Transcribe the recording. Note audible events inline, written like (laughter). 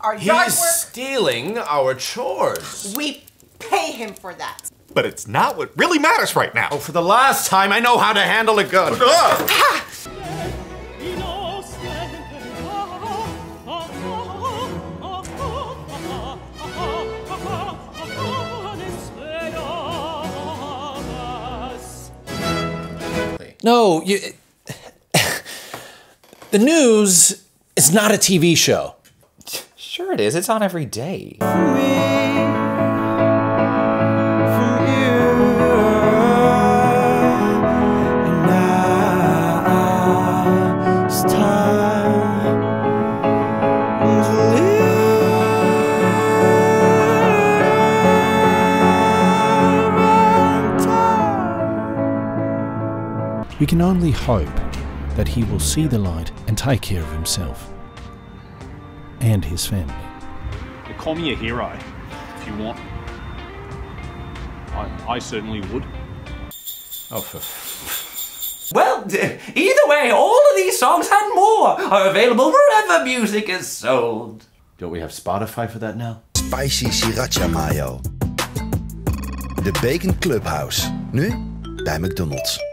Our yard He's work, stealing our chores. we pay him for that. But it's not what really matters right now. Oh, for the last time, I know how to handle a gun. No, you. (laughs) the news is not a TV show. Sure it is. It's on every day. We can only hope that he will see the light and take care of himself and his family. Call me a hero if you want. I, I certainly would. Oh, for Well, either way, all of these songs and more are available wherever music is sold. Don't we have Spotify for that now? Spicy Sriracha Mayo. De Bacon Clubhouse. Nu bij McDonald's.